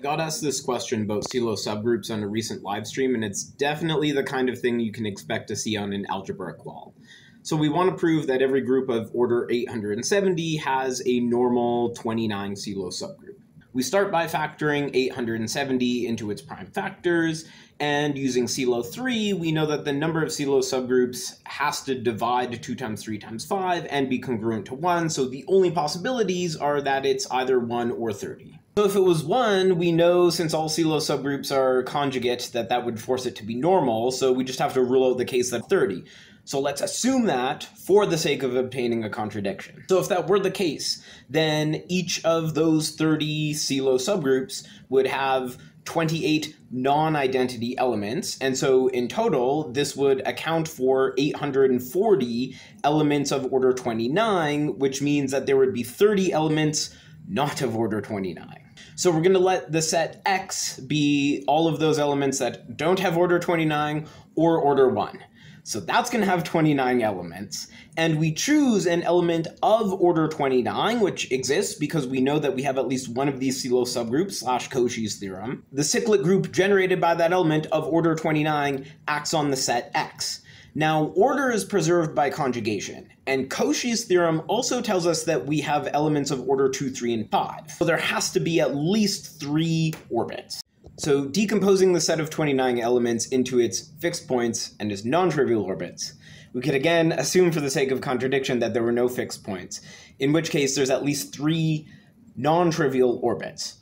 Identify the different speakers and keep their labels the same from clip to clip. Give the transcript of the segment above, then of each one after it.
Speaker 1: I got asked this question about Sylow subgroups on a recent live stream, and it's definitely the kind of thing you can expect to see on an algebra qual. So we want to prove that every group of order 870 has a normal 29 Sylow subgroup. We start by factoring 870 into its prime factors, and using Sylow 3, we know that the number of Sylow subgroups has to divide 2 times 3 times 5 and be congruent to 1, so the only possibilities are that it's either 1 or 30. So if it was 1, we know since all Sylow subgroups are conjugate that that would force it to be normal, so we just have to rule out the case that 30. So let's assume that for the sake of obtaining a contradiction. So if that were the case, then each of those 30 Sylow subgroups would have 28 non-identity elements. And so in total, this would account for 840 elements of order 29, which means that there would be 30 elements not of order 29. So we're going to let the set X be all of those elements that don't have order 29 or order 1. So that's going to have 29 elements. And we choose an element of order 29, which exists because we know that we have at least one of these Sylow subgroups, slash Cauchy's theorem. The cyclic group generated by that element of order 29 acts on the set X. Now, order is preserved by conjugation, and Cauchy's theorem also tells us that we have elements of order 2, 3, and 5. So there has to be at least three orbits. So decomposing the set of 29 elements into its fixed points and its non-trivial orbits, we could again assume for the sake of contradiction that there were no fixed points, in which case there's at least three non-trivial orbits.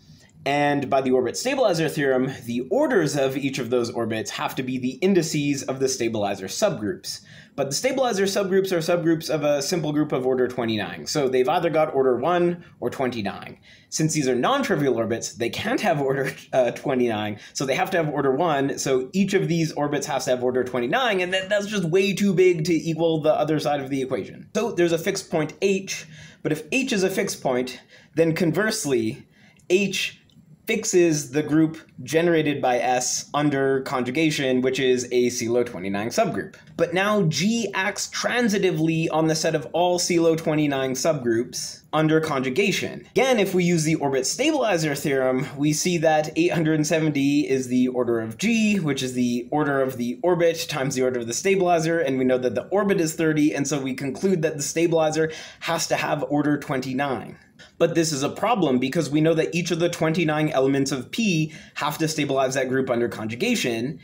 Speaker 1: And by the orbit stabilizer theorem, the orders of each of those orbits have to be the indices of the stabilizer subgroups. But the stabilizer subgroups are subgroups of a simple group of order 29, so they've either got order 1 or 29. Since these are non-trivial orbits, they can't have order uh, 29, so they have to have order 1, so each of these orbits has to have order 29, and that, that's just way too big to equal the other side of the equation. So there's a fixed point h, but if h is a fixed point, then conversely, h fixes the group generated by S under conjugation, which is a Sylow 29 subgroup. But now G acts transitively on the set of all Sylow 29 subgroups under conjugation. Again, if we use the orbit stabilizer theorem, we see that 870 is the order of G, which is the order of the orbit times the order of the stabilizer, and we know that the orbit is 30, and so we conclude that the stabilizer has to have order 29. But this is a problem because we know that each of the 29 elements of P have to stabilize that group under conjugation.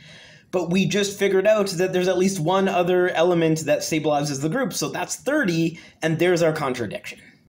Speaker 1: But we just figured out that there's at least one other element that stabilizes the group, so that's 30, and there's our contradiction.